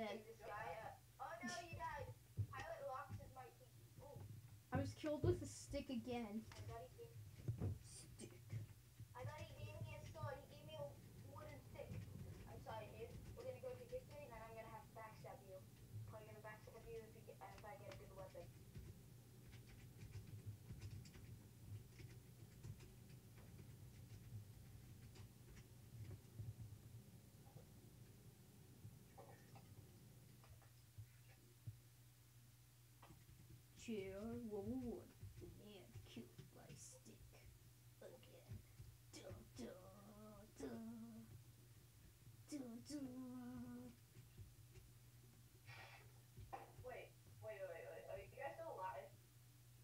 dead. Hey, this guy, oh no, you died. Pilot locks his mic. Oh, I was killed with a stick again. I thought he gave, Stick. I thought he gave me a sword. He gave me a wooden stick. I'm sorry, dude. We're gonna go to victory, and then I'm gonna have to backstab you. Probably gonna backstab you if, you get, if I get a good weapon. Cheer one. Man killed by stick. Again. Dun dun dun. Dun dun. Wait, wait, wait, wait. Are you guys still alive?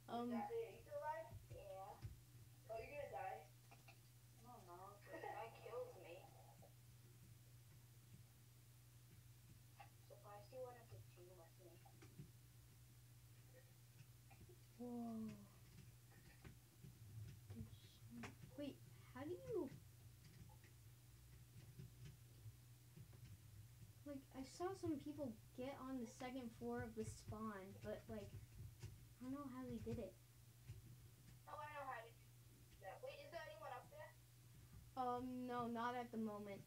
Um, Are you still alive? Yeah. Oh, you're gonna die. I don't know. This guy kills me. Surprised he wanted to team with me. Whoa. Wait, how do you? Like, I saw some people get on the second floor of the spawn, but like, I don't know how they did it. Oh, I know how to do that. Wait, is there anyone up there? Um, no, not at the moment.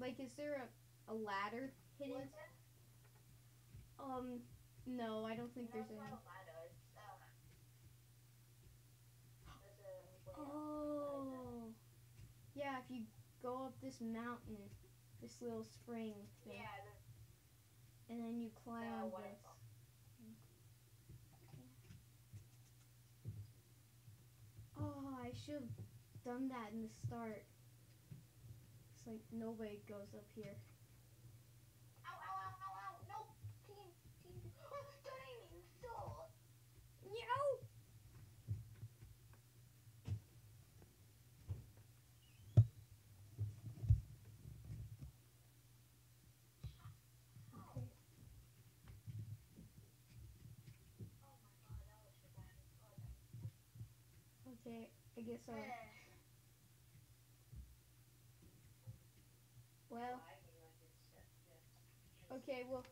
Like, is there a, a ladder hidden? Um, no, I don't think there's any. not a ladder. It's, uh, there's a way up. Oh, yeah. If you go up this mountain, this little spring thing, Yeah, the, and then you climb uh, on what this. Oh, I should have done that in the start. It's like nobody goes up here. Ow, ow, ow, ow, ow. No. Team, team. Oh, don't aim me. No. No. Okay. Oh my god, that was so bad. Okay, I guess I'll. Eh. Well, okay, well,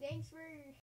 thanks for